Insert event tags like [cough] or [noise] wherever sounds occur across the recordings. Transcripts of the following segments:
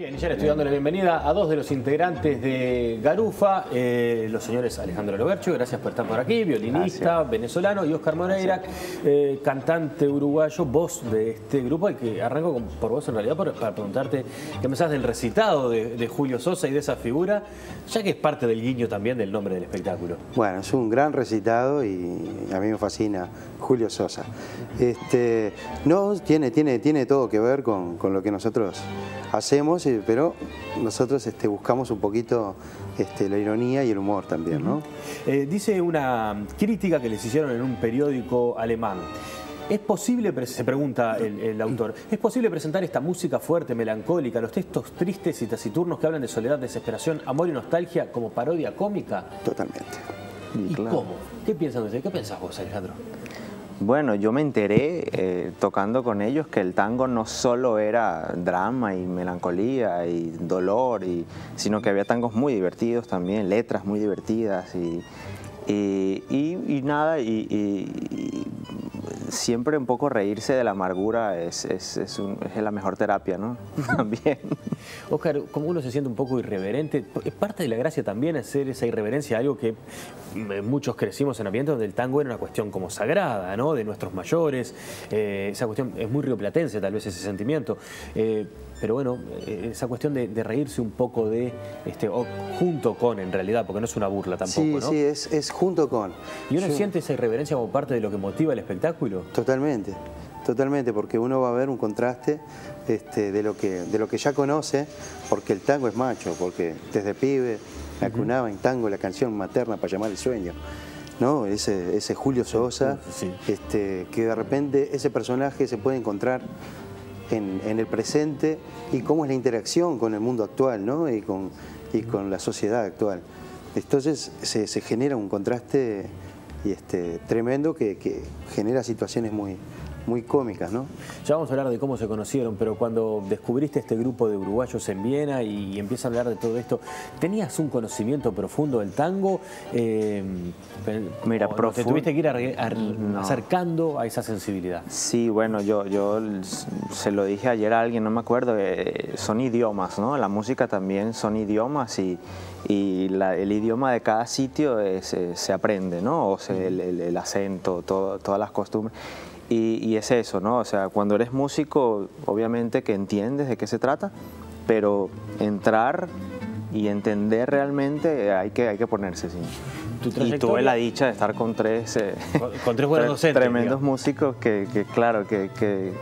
Bien, ya le estoy dando la bienvenida a dos de los integrantes de Garufa, eh, los señores Alejandro Lobercho, gracias por estar por aquí, violinista venezolano, y Oscar Moreira, eh, cantante uruguayo, voz de este grupo, al que arranco con- por vos en realidad por- para preguntarte qué pensás del recitado de, de Julio Sosa y de esa figura, ya que es parte del guiño también del nombre del espectáculo. Bueno, es un gran recitado y a mí me fascina Julio Sosa. Este, no, tiene, tiene, tiene todo que ver con, con lo que nosotros hacemos, eh, pero nosotros este, buscamos un poquito este, la ironía y el humor también, ¿no? Eh, dice una crítica que les hicieron en un periódico alemán. ¿Es posible, se pregunta el, el autor, ¿es posible presentar esta música fuerte, melancólica, los textos tristes y taciturnos que hablan de soledad, desesperación, amor y nostalgia como parodia cómica? Totalmente. ¿Y claro. cómo? ¿Qué piensan ustedes? ¿Qué pensás vos, Alejandro? Bueno, yo me enteré eh, tocando con ellos que el tango no solo era drama y melancolía y dolor, y, sino que había tangos muy divertidos también, letras muy divertidas y, y, y- nada, y siempre un poco reírse de la amargura es, es- es un- es la mejor terapia, ¿no? [laughs] También. Oscar, como uno se siente un poco irreverente, es parte de la gracia también hacer esa irreverencia, algo que mm, muchos crecimos en ambientes donde el tango era una cuestión como sagrada, ¿no? De nuestros mayores, eh, esa cuestión es muy rioplatense tal vez ese sentimiento, Eh, pero bueno, eh, esa cuestión de, de reírse un poco de, este, o junto con en realidad, porque no es una burla tampoco, Sí, ¿no? sí, es, es junto con. Y uno siente esa irreverencia como parte de lo que motiva el espectáculo. Totalmente, totalmente, porque uno va a ver un contraste este, de, lo que, de lo que ya conoce, porque el tango es macho, porque desde pibe me acunaba en tango la canción materna para llamar el sueño. ¿no? Ese, ese Julio Sosa, sí. este, que de repente ese personaje se puede encontrar en, en el presente y cómo es la interacción con el mundo actual ¿no? y, con, y con la sociedad actual. Entonces se, se genera un contraste y este, tremendo que, que genera situaciones muy, muy cómicas. ¿no? Ya vamos a hablar de cómo se conocieron, pero cuando descubriste este grupo de uruguayos en Viena y, empiezas a hablar de todo esto, ¿tenías un conocimiento profundo del tango? Eh, Mira, o no, ¿Te tuviste que ir No. acercando a esa sensibilidad? Sí, bueno, yo, yo se lo dije ayer a alguien, no me acuerdo, eh, son idiomas, ¿no? La música también son idiomas y, y la- el idioma de cada sitio es, eh, se aprende, ¿no? O sea, el, el- el acento, todo- todas las costumbres. Y, y es eso, ¿no? O sea, cuando eres músico, obviamente que entiendes de qué se trata, pero entrar y entender realmente hay que, hay que ponerse, sí. Y tuve la dicha de estar con tres, eh, Con- con tres buenos [laughs] docentes, tremendos digamos. músicos que, que, claro, que, que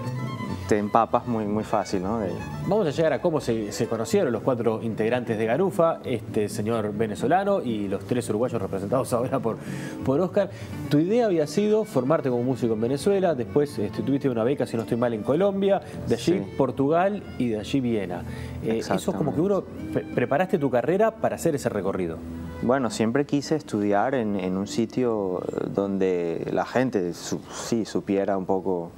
te empapas muy, muy fácil, ¿no? De- Vamos a llegar a cómo se, se conocieron los cuatro integrantes de Garufa, este señor venezolano y los tres uruguayos representados [laughs] ahora por, por Oscar. Tu idea había sido formarte como músico en Venezuela, después este, tuviste una beca, si no estoy mal, en Colombia, de allí Sí. Portugal y de allí Viena. Eh, eso es como que uno, pre- preparaste tu carrera para hacer ese recorrido. Bueno, siempre quise estudiar en, en un sitio donde la gente su- sí supiera un poco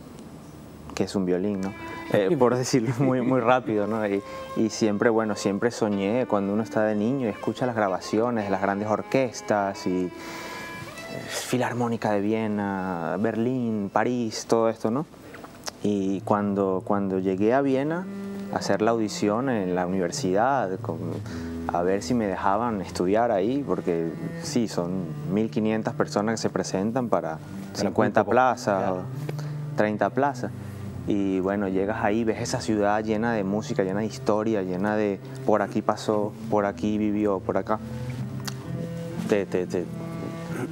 qué es un violín, ¿no? Eh, por decirlo muy, [laughs] muy rápido, ¿no? Y, y siempre, bueno, siempre soñé cuando uno está de niño y escucha las grabaciones de las grandes orquestas y eh, Filarmónica de Viena, Berlín, París, todo esto, ¿no? Y cuando, cuando llegué a Viena a hacer la audición en la universidad, con- a ver si me dejaban estudiar ahí, porque sí, son 1.500 personas que se presentan para Para 50 muy poco, plazas, claro. o 30 plazas. Y bueno, llegas ahí, ves esa ciudad llena de música, llena de historia, llena de por aquí pasó, por aquí vivió, por acá. Te- te- te-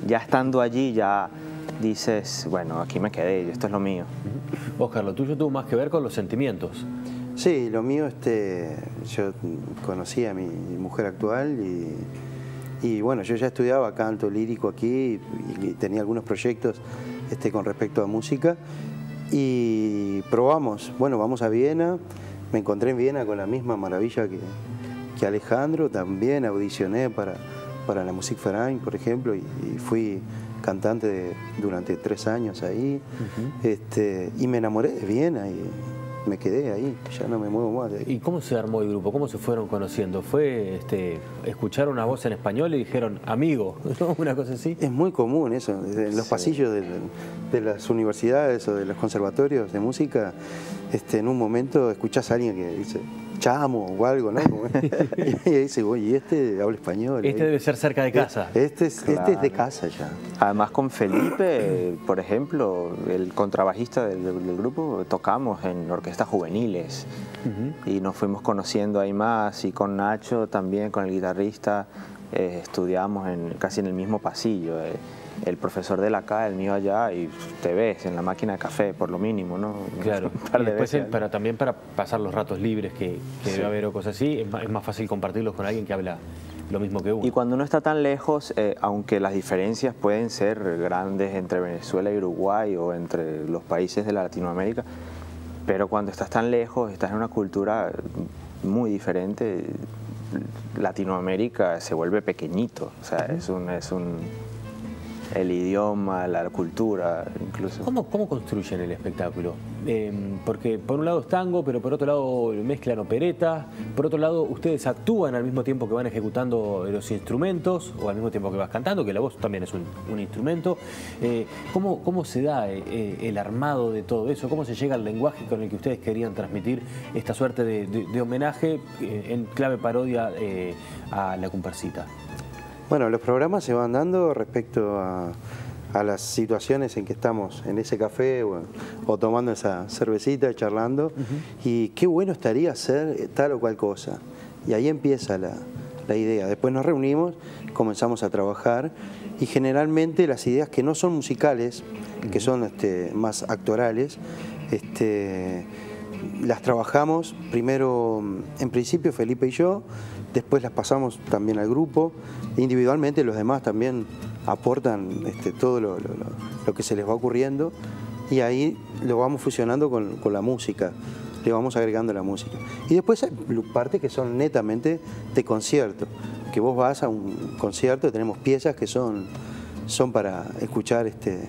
ya estando allí, ya dices, bueno, aquí me quedé, esto es lo mío. Oscar, lo tuyo tuvo más que ver con los sentimientos. Sí, lo mío, este, yo conocí a mi mujer actual y, y, bueno, yo ya estudiaba canto lírico aquí y, y tenía algunos proyectos este, con respecto a música y probamos, bueno, vamos a Viena, me encontré en Viena con la misma maravilla que, que Alejandro, también audicioné para, para la Musikverein, por ejemplo, y, y fui cantante de- durante tres años ahí, este, y me enamoré de Viena y me quedé ahí, ya no me muevo más de ahí. ¿Y cómo se armó el grupo? ¿Cómo se fueron conociendo? ¿Fue este, escuchar una voz en español y dijeron amigo? [laughs] ¿no? Una cosa así. Es muy común eso, desde los Sí. pasillos de, de las universidades o de los conservatorios de música, este, en un momento escuchás a alguien que dice, chamo o algo, ¿no? [laughs] [laughs] y ahí dice, oye, este habla español. Este debe ser cerca de casa. Este es, este es de casa ya. Además con Felipe, por ejemplo, el contrabajista del, grupo, tocamos en orquestas juveniles y nos fuimos conociendo ahí más y con Nacho también, con el guitarrista, eh, estudiamos en, casi en el mismo pasillo. Eh el profesor de la acá, el mío allá, y te ves en la máquina de café, por lo mínimo, ¿no? Claro, [laughs] pero también para pasar los ratos libres que, debe haber o cosas así, es más, fácil compartirlos con alguien que habla lo mismo que uno. Y cuando uno está tan lejos, eh, aunque las diferencias pueden ser grandes entre Venezuela y Uruguay o entre los países de Latinoamérica, pero cuando estás tan lejos, estás en una cultura muy diferente, Latinoamérica se vuelve pequeñito, o sea, es un... Es un el idioma, la cultura, incluso. ¿Cómo, construyen el espectáculo? Em, porque por un lado es tango, pero por otro lado mezclan opereta, por otro lado ustedes actúan al mismo tiempo que van ejecutando los instrumentos, o al mismo tiempo que vas cantando, que la voz también es un, instrumento. Eh, ¿cómo, ¿cómo, se da eh, eh, el armado de todo eso? ¿Cómo se llega al lenguaje con el que ustedes querían transmitir esta suerte de, de homenaje en clave parodia a la comparsita? Bueno, los programas se van dando respecto a, las situaciones en que estamos en ese café o, tomando esa cervecita, charlando, y qué bueno estaría hacer tal o cual cosa. Y ahí empieza la, idea. Después nos reunimos, comenzamos a trabajar y generalmente las ideas que no son musicales, que son este, más actorales, este, las trabajamos primero, en principio Felipe y yo, después las pasamos también al grupo, individualmente los demás también aportan este, todo lo, que se les va ocurriendo y ahí lo vamos fusionando con, la música, le vamos agregando la música. Y después hay partes que son netamente de concierto, que vos vas a un concierto, tenemos piezas que son, son para escuchar este,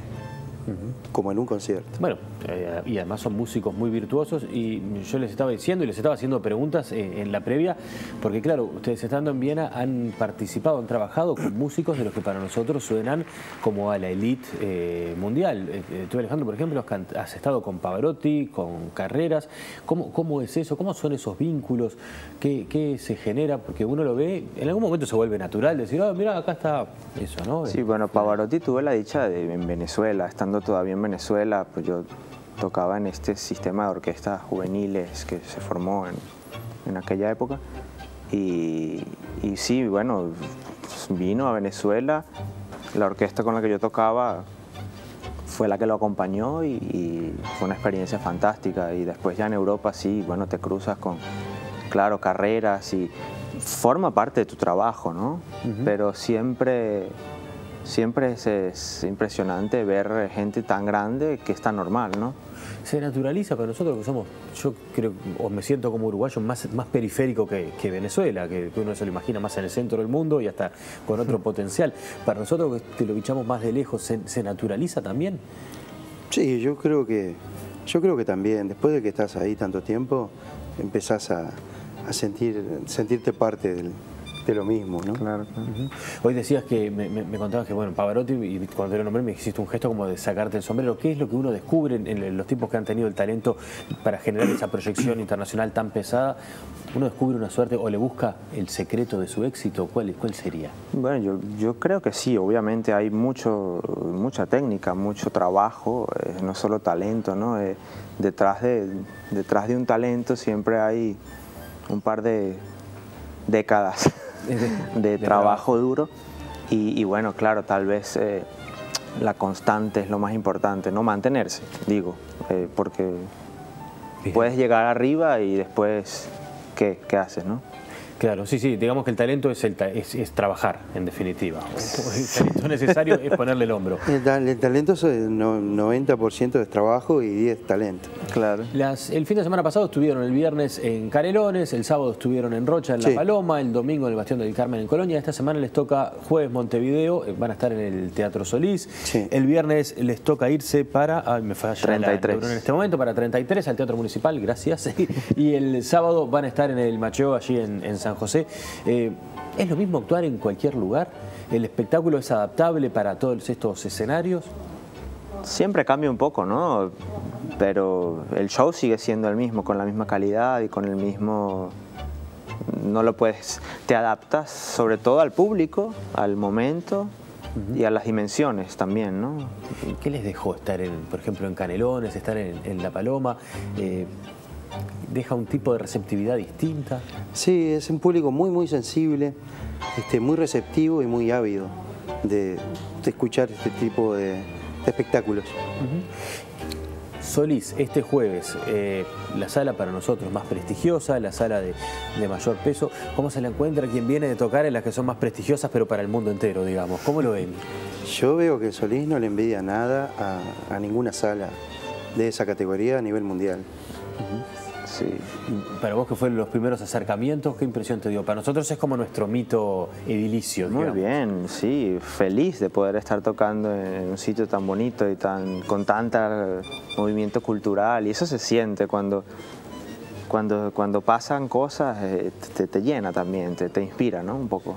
como en un concierto. Bueno, eh, y además son músicos muy virtuosos y yo les estaba diciendo y les estaba haciendo preguntas eh, en la previa, porque claro, ustedes estando en Viena han participado, han trabajado con músicos de los que para nosotros suenan como a la elite eh, mundial. tú Alejandro, por ejemplo, has estado con Pavarotti, con Carreras, ¿cómo, cómo es eso? ¿Cómo son esos vínculos? ¿Qué, ¿Qué, se genera? Porque uno lo ve, en algún momento se vuelve natural decir, ah, mira, acá está eso, ¿no? Sí, bueno, Pavarotti tuve la dicha de en Venezuela, estando todavía en Venezuela, pues yo tocaba en este sistema de orquestas juveniles que se formó en, aquella época. Y, sí, bueno, vino a Venezuela, la orquesta con la que yo tocaba fue la que lo acompañó y, fue una experiencia fantástica. Y después ya en Europa sí, bueno, te cruzas con, claro, carreras y forma parte de tu trabajo, ¿no? Pero siempre siempre es, impresionante ver gente tan grande que está normal, ¿no? Se naturaliza para nosotros que somos, yo creo, o me siento como uruguayo más, más periférico que, Venezuela, que, uno se lo imagina más en el centro del mundo y hasta con otro [laughs] potencial. Para nosotros que lo echamos más de lejos, ¿se, naturaliza también? Sí, yo creo que yo creo que también, después de que estás ahí tanto tiempo, empezás a, a sentir, sentirte parte del, lo mismo, ¿no? Claro. Hoy decías que me, contabas que, bueno, Pavarotti, y cuando te lo nombré me hiciste un gesto como de sacarte el sombrero. ¿Qué es lo que uno descubre en, los tipos que han tenido el talento para generar esa proyección internacional tan pesada? ¿Uno descubre una suerte o le busca el secreto de su éxito? ¿Cuál, cuál sería? Bueno, yo, yo creo que sí, obviamente hay mucho, mucha técnica, mucho trabajo, eh, no solo talento, ¿no? Eh, detrás, de, detrás de un talento siempre hay un par de décadas de, trabajo duro. Y, bueno, claro, tal vez eh, la constante es lo más importante, no mantenerse, digo, eh, porque puedes llegar arriba y después, ¿qué, qué haces, no? Claro, sí, sí, digamos que el talento es, el es, trabajar, en definitiva. El talento necesario es ponerle el hombro. El, talento es el 90% de trabajo y 10 talento. Claro. Las, el fin de semana pasado estuvieron el viernes en Canelones, el sábado estuvieron en Rocha, en La Paloma, el domingo en el Bastión del Carmen en Colonia. Esta semana les toca jueves Montevideo, eh, van a estar en el Teatro Solís. El viernes les toca irse para, ay, me falla 33. en este momento, para 33 al Teatro Municipal, gracias. [laughs] y el sábado van a estar en el Macheo, allí en, en San San José. Eh, ¿Es lo mismo actuar en cualquier lugar? ¿El espectáculo es adaptable para todos estos escenarios? Siempre cambia un poco, ¿no? pero el show sigue siendo el mismo, con la misma calidad y con el mismo... No lo puedes, te adaptas sobre todo al público, al momento y a las dimensiones también, ¿no? ¿Qué les dejó estar, en, por ejemplo, en Canelones, estar en, La Paloma? Eh, ¿Deja un tipo de receptividad distinta? Sí, es un público muy, muy sensible, este, muy receptivo y muy ávido de, escuchar este tipo de, espectáculos. Solís, este jueves, eh, la sala para nosotros más prestigiosa, la sala de, mayor peso, ¿cómo se la encuentra quien viene de tocar en las que son más prestigiosas pero para el mundo entero, digamos? ¿Cómo lo ven? Yo veo que Solís no le envidia nada a ninguna sala de esa categoría a nivel mundial. Sí. Para vos que fueron los primeros acercamientos, ¿qué impresión te dio? Para nosotros es como nuestro mito edilicio. Muy bien, sí, feliz de poder estar tocando en un sitio tan bonito y tan con tanta movimiento cultural y eso se siente cuando cuando, cuando pasan cosas eh, te, te, llena también, te, te inspira, ¿no? Un poco.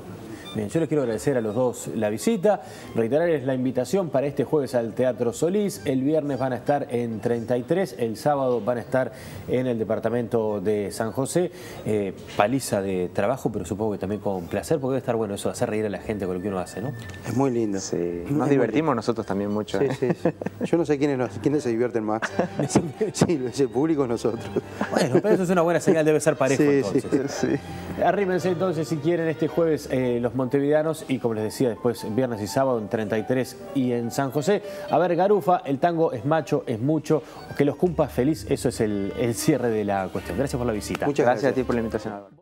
Bien, yo les quiero agradecer a los dos la visita, reiterarles la invitación para este jueves al Teatro Solís, el viernes van a estar en 33, el sábado van a estar en el departamento de San José, eh, paliza de trabajo, pero supongo que también con placer, porque debe estar bueno eso, hacer reír a la gente con lo que uno hace, ¿no? Es muy lindo. Sí. Nos divertimos nosotros también mucho. Sí, sí, Yo no sé quiénes, quiénes se divierten más. [laughs] sí, el público nosotros. Bueno, pero eso es una buena señal, debe ser parejo entonces. Arrímense entonces si quieren este jueves eh, los montevideanos y como les decía después viernes y sábado en 33 y en San José. A ver, Garufa, el tango es macho, es mucho, que los cumpas feliz, eso es el, cierre de la cuestión. Gracias por la visita. Muchas gracias, a ti por la invitación.